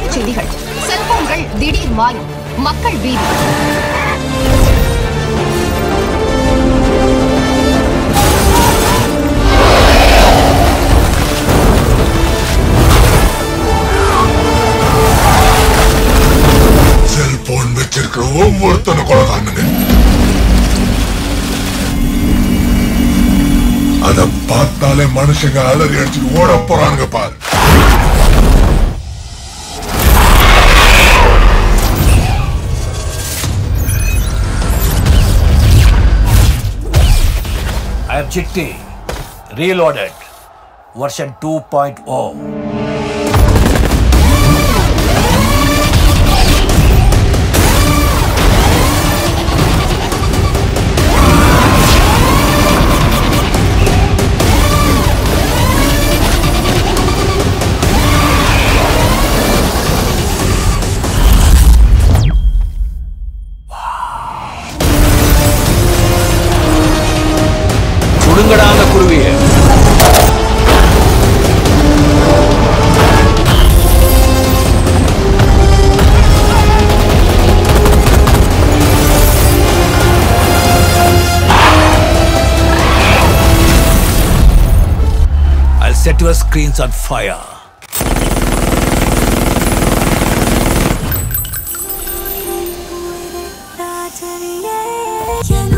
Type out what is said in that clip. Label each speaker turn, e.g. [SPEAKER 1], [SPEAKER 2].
[SPEAKER 1] தலைப்புச் செய்திகள் செல்போன்கள் திடீர் மாயம் மக்கள் பீதி
[SPEAKER 2] செல்போன் வச்சிருக்கிற ஒவ்வொருத்தனை கொலகாரனுங்க அதை பார்த்தாலே மனுஷங்க அலறி அடிச்சுட்டு ஓட போறானுங்க பாரு.
[SPEAKER 3] objective reloaded version 2.0 set your screens on fire. Yeah.